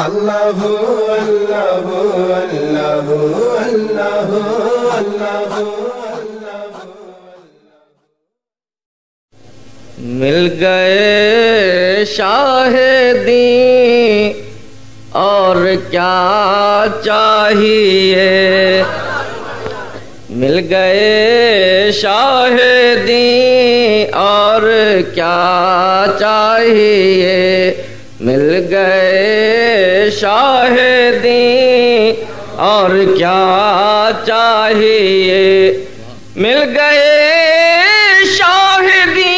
اللہ اللہ اللہ اللہ اللہ مل گئے شاہدی اور کیا چاہیے مل گئے شاہدی اور کیا چاہیے مل گئے شاہدی اور کیا چاہیے؟ مل گئے شاہدی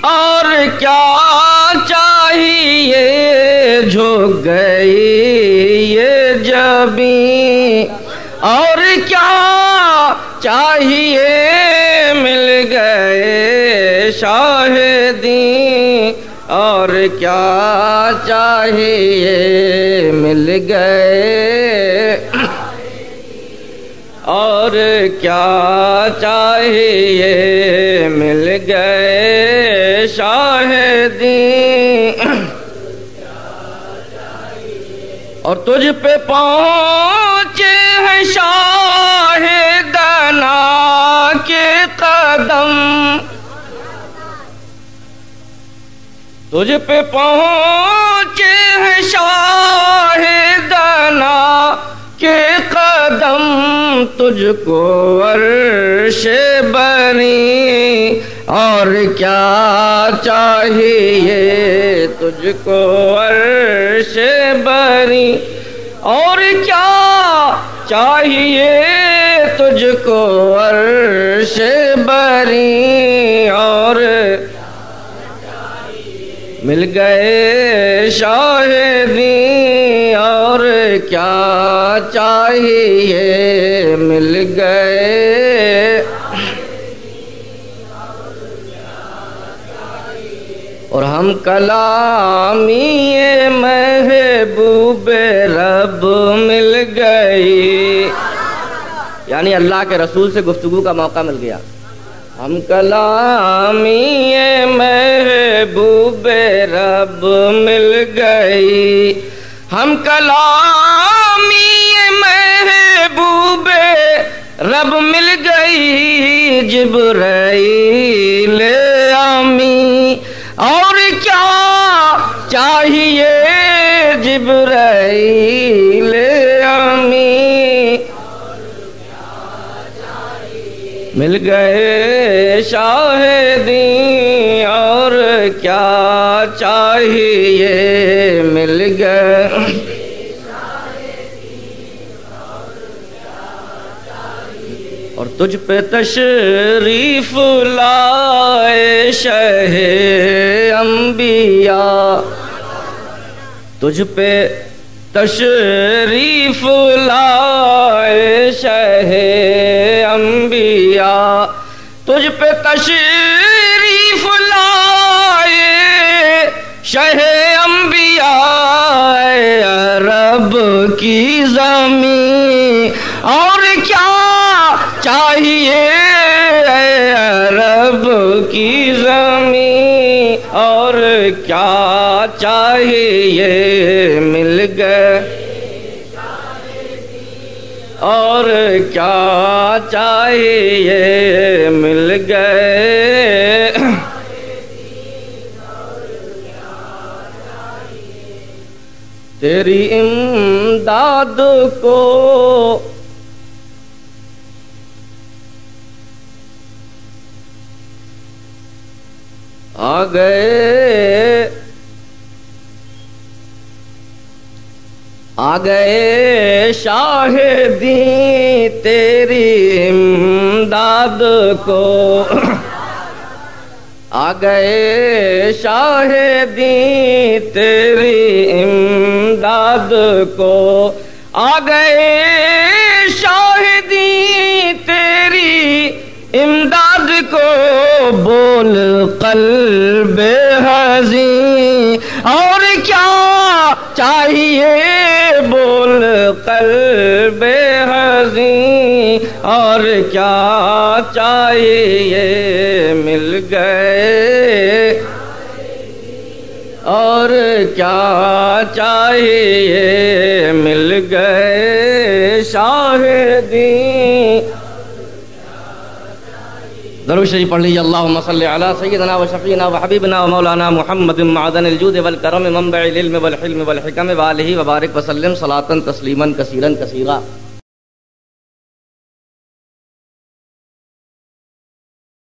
اور کیا چاہیے؟ جھک گئی یہ جبی اور کیا چاہیے؟ مل گئے شاہدی اور کیا چاہیے؟ مل گئے۔ اور کیا چاہیے مل گئے شاہدی۔ اور تجھ پہ پہنچے ہیں شاہدنا کے قدم۔ تجھ پہ پہنچے تجھ کو عرش بنی، اور کیا چاہیے تجھ کو عرش بنی؟ اور کیا چاہیے تجھ کو عرش بنی؟ اور مل گئے شاہدی، اور کیا چاہیے، مل گئے۔ اور ہم کلامی محبوب رب مل گئی۔ یعنی اللہ کے رسول سے گفتگو کا موقع مل گیا۔ ہم کلامی محبوب رب مل گئی۔ ہم کلامی محبوب رب مل گئی جبرائیل امی اور کیا چاہیے جبرائیل امی مل گئے شاہدی اور کیا چاہیے مل گئے؟ اور تجھ پہ تشریف لائے شہ انبیاء۔ تجھ پہ تشریف لائے شہ انبیاء۔ تجھ پہ تشریف لائے شہ انبیاء۔ عرب کی زمین اور کیا چاہیے عرب کی زمین، اور کیا چاہیے مل گئے؟ اور کیا چاہیے مل گئے؟ تیری امداد کو آ گئے۔ آ گئے شاہدی تیری امداد کو۔ آ گئے شاہدی تیری امداد کو۔ آ گئے بول قلب حزین اور کیا چاہیے بول قلب حزین اور کیا چاہیے مل گئے؟ اور کیا چاہیے مل گئے شاہدی؟ ضرور شریف پڑھ لیجیے اللہ صلی علی سیدنا و شفینا و حبیبنا و مولانا محمد معدن الجود والکرم منبع العلم والحلم والحکم وآلہ وبارک وسلم صلاة تسلیما کثیرا کثیرا۔